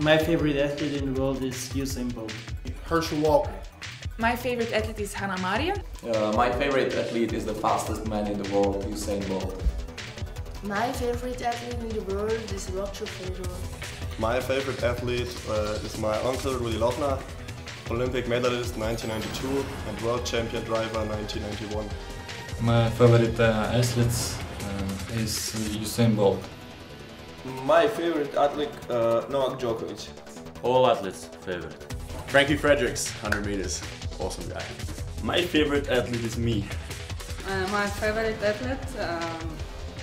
My favorite athlete in the world is Usain Bolt. Herschel Walker. My favorite athlete is Hannah Maria. Uh, my favorite athlete is the fastest man in the world, Usain Bolt. My favorite athlete in the world is Roger Federer. My favorite athlete uh, is my uncle Rudi Lochner, Olympic medalist 1992 and world champion driver 1991. My favorite uh, athlete uh, is Usain Bolt. My favorite athlete, uh, Novak Djokovic. All athletes' favorite. Frankie Fredericks, 100 meters. Awesome guy. My favorite athlete is me. Uh, my favorite athlete, um,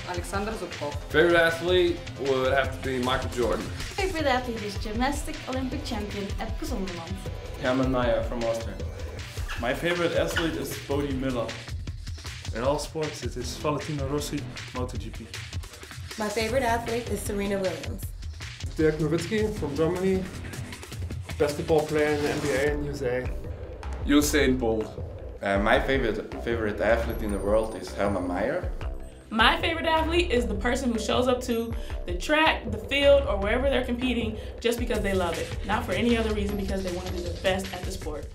Alexander Zubkov. Favorite athlete would have to be Michael Jordan. Favorite athlete is gymnastic Olympic champion Epke Zonderland. Hermann Maier from Austria. My favorite athlete is Bode Miller. In all sports, it is Valentino Rossi, MotoGP. My favorite athlete is Serena Williams. Dirk Nowitzki from Germany, basketball player in the NBA in USA. Usain Bolt. Uh, my favorite favorite athlete in the world is Hermann Maier. My favorite athlete is the person who shows up to the track, the field, or wherever they're competing just because they love it, not for any other reason because they want to be the best at the sport.